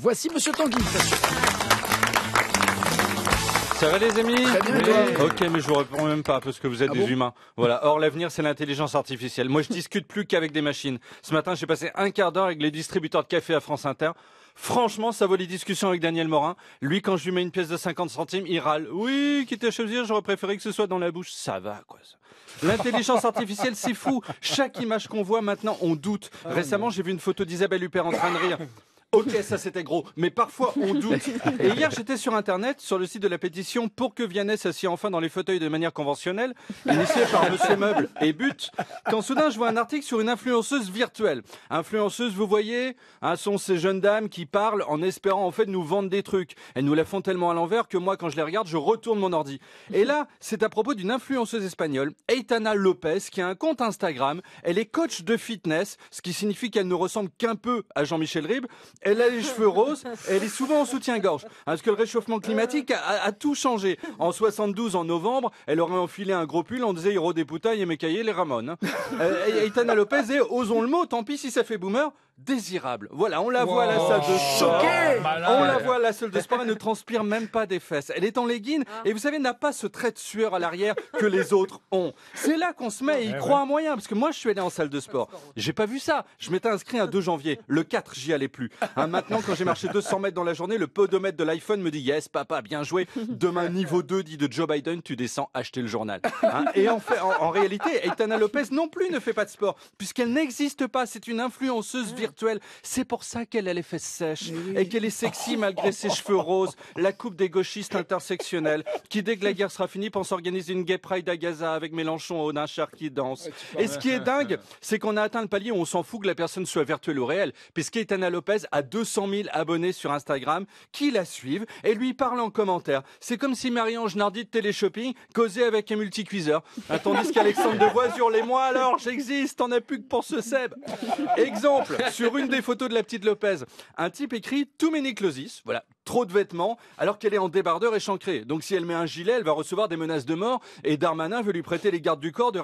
Voici Monsieur Tanguy. Ça va les amis Très bien, et toi Ok, mais je vous réponds même pas parce que vous êtes Ah des bon humains. Voilà. Or l'avenir c'est l'intelligence artificielle. Moi je discute plus qu'avec des machines. Ce matin j'ai passé un quart d'heure avec les distributeurs de café à France Inter. Franchement, ça vaut les discussions avec Daniel Morin. Lui, quand je lui mets une pièce de 50 centimes, il râle. Oui, quitte à choisir, j'aurais préféré que ce soit dans la bouche. Ça va, quoi. ça. L'intelligence artificielle, c'est fou. Chaque image qu'on voit maintenant, on doute. Récemment, j'ai vu une photo d'Isabelle Huppert en train de rire. Ok, ça c'était gros, mais parfois on doute. Et hier, j'étais sur Internet, sur le site de la pétition pour que Vianney s'assied enfin dans les fauteuils de manière conventionnelle, initié par Monsieur Meuble et But, quand soudain je vois un article sur une influenceuse virtuelle. Influenceuse, vous voyez, hein, sont ces jeunes dames qui parlent en espérant en fait nous vendre des trucs. Elles nous la font tellement à l'envers que moi, quand je les regarde, je retourne mon ordi. Et là, c'est à propos d'une influenceuse espagnole, Eitana Lopez, qui a un compte Instagram. Elle est coach de fitness, ce qui signifie qu'elle ne ressemble qu'un peu à Jean-Michel Ribes. Elle a les cheveux roses, elle est souvent en soutien-gorge. Hein, Parce que le réchauffement climatique a, tout changé. En 72, en novembre, elle aurait enfilé un gros pull, on disait Hiro des poutailles et Mekaye les Ramones. hein. Euh, et- Eitana Lopez est, osons le mot, tant pis si ça fait boomer, désirable. Voilà, on la voit à la salle de sport. On la voit à la salle de sport, elle ne transpire même pas des fesses. Elle est en legging et vous savez, n'a pas ce trait de sueur à l'arrière que les autres ont. C'est là qu'on se met et il croit un moyen. Parce que moi, je suis allé en salle de sport. J'ai pas vu ça. Je m'étais inscrit un 2 janvier. Le 4, j'y allais plus. Hein, maintenant, quand j'ai marché 200 mètres dans la journée, le podomètre de l'iPhone me dit Yes, papa, bien joué. Demain, niveau 2 dit de Joe Biden, tu descends acheter le journal. Hein, et en, fait, en, en réalité, Eitana Lopez non plus ne fait pas de sport, puisqu'elle n'existe pas. C'est une influenceuse virtuelle. C'est pour ça qu'elle a les fesses sèches et qu'elle est sexy malgré ses cheveux roses, la coupe des gauchistes intersectionnels, qui dès que la guerre sera finie pense organiser une gay pride à Gaza avec Mélenchon au Nachar qui danse. Et ce qui est dingue, c'est qu'on a atteint le palier où on s'en fout que la personne soit virtuelle ou réelle, puisqu'Etana Lopez a 200 000 abonnés sur Instagram qui la suivent et lui parlent en commentaire. C'est comme si Marie-Ange Nardi de Téléshopping causait avec un multicuiseur. Tandis qu'Alexandre Devoise hurlait moi alors, j'existe, t'en as plus que pour ce Seb. Exemple, sur une des photos de la petite Lopez, un type écrit Too many closes, voilà, trop de vêtements, alors qu'elle est en débardeur échancré. Donc si elle met un gilet, elle va recevoir des menaces de mort et Darmanin veut lui prêter les gardes du corps de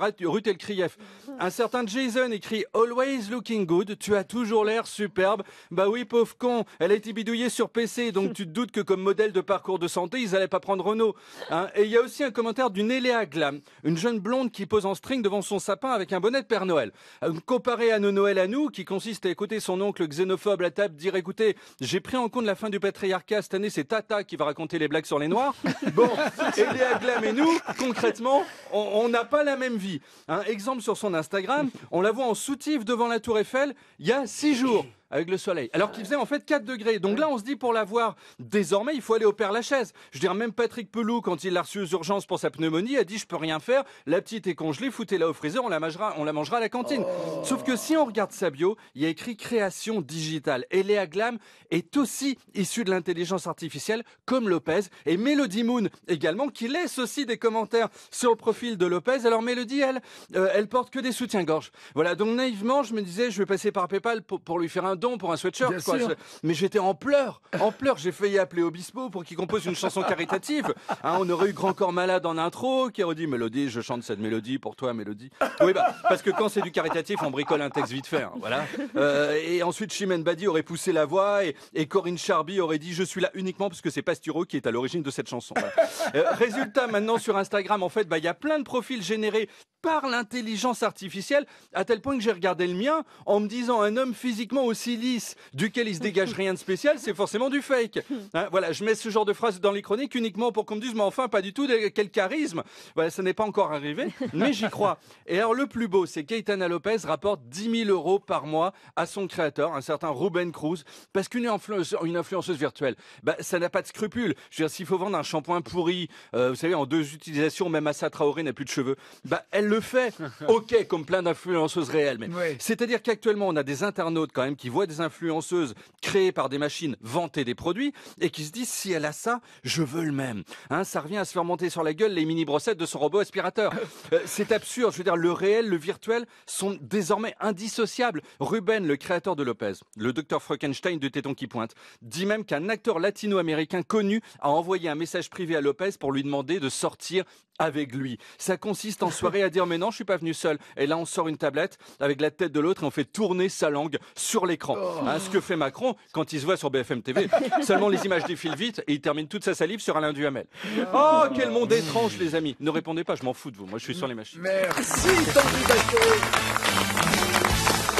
Elkrief. Un certain Jason écrit Always looking good, tu as toujours l'air superbe. Bah oui, pauvre con, elle a été bidouillée sur PC, donc tu te doutes que comme modèle de parcours de santé, ils allaient pas prendre Renault. Hein, et il y a aussi un commentaire d'une Eléa Glam, une jeune blonde qui pose en string devant son sapin avec un bonnet de Père Noël. Euh, Comparé à nos Noël à nous, qui consiste à écouter son oncle xénophobe à table dire écoutez, j'ai pris en compte la fin du patriarcat cette année, c'est Tata qui va raconter les blagues sur les Noirs. Bon, Eléa Glam et nous, concrètement, on on n'a pas la même vie. Un exemple sur son Instagram, on la voit en soutif devant la Tour Eiffel il y a six jours. Avec le soleil. Alors qu'il faisait en fait 4 degrés. Donc là, on se dit pour la voir, désormais, il faut aller au Père Lachaise. Je veux dire, même Patrick Pelou, quand il l'a reçu aux urgences pour sa pneumonie, a dit Je peux rien faire. La petite est congelée, foutez-la au freezer, on la mangera, on la mangera à la cantine. Sauf que si on regarde sa bio, il y a écrit création digitale. Et Léa Glam est aussi issue de l'intelligence artificielle, comme Lopez. Et Melody Moon également, qui laisse aussi des commentaires sur le profil de Lopez. Alors Melody, elle, euh, elle porte que des soutiens-gorge. Voilà, donc naïvement, je me disais, je vais passer par PayPal pour, pour lui faire un don pour un sweatshirt. Quoi. mais j'étais en pleurs, en pleurs. J'ai failli appeler Obispo pour qu'il compose une chanson caritative. Hein, on aurait eu Grand Corps Malade en intro, qui aurait dit Mélodie, je chante cette mélodie pour toi, Mélodie. Oui, bah, parce que quand c'est du caritatif, on bricole un texte vite fait. hein, voilà. Euh, et ensuite, Chimène Badi aurait poussé la voix et, et Corinne Charby aurait dit Je suis là uniquement parce que c'est Pastureau qui est à l'origine de cette chanson. Voilà. Euh, résultat, maintenant sur Instagram, en fait, bah, il y a plein de profils générés par l'intelligence artificielle, à tel point que j'ai regardé le mien en me disant un homme physiquement aussi lisse, duquel il se dégage rien de spécial, c'est forcément du fake. Hein, voilà, je mets ce genre de phrase dans les chroniques uniquement pour qu'on me dise, mais enfin, pas du tout, quel charisme. Voilà, ça n'est pas encore arrivé, mais j'y crois. Et alors, le plus beau, c'est qu'Aitana Lopez rapporte 10 000 euros par mois à son créateur, un certain Ruben Cruz, parce qu'une influenceuse, une influenceuse virtuelle, bah, ça n'a pas de scrupules. Je veux dire, s'il faut vendre un shampoing pourri, euh, vous savez, en deux utilisations, même Assa Traoré n'a plus de cheveux, bah, elle le fait. Ok, comme plein d'influenceuses réelles, mais c'est-à-dire qu'actuellement, on a des internautes quand même qui voient des influenceuses créées par des machines vanter des produits et qui se disent si elle a ça, je veux le même. Hein, ça revient à se faire monter sur la gueule les mini brossettes de son robot aspirateur. Euh, c'est absurde. Je veux dire, le réel, le virtuel sont désormais indissociables. Ruben, le créateur de Lopez, le docteur Frankenstein de Téton qui pointe, dit même qu'un acteur latino-américain connu a envoyé un message privé à Lopez pour lui demander de sortir avec lui. Ça consiste en soirée à dire mais non, je suis pas venu seul. Et là, on sort une tablette avec la tête de l'autre et on fait tourner sa langue sur l'écran. Oh. Hein, ce que fait Macron quand il se voit sur BFM TV. Seulement les images défilent vite et il termine toute sa salive sur Alain Duhamel. Oh, quel monde étrange, les amis. Ne répondez pas, je m'en fous de vous. Moi, je suis sur les machines. Merci.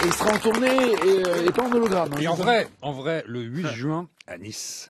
Et il sera en tournée et, euh, et pas en hologramme. hein. Et en vrai, en vrai, le 8 juin à Nice.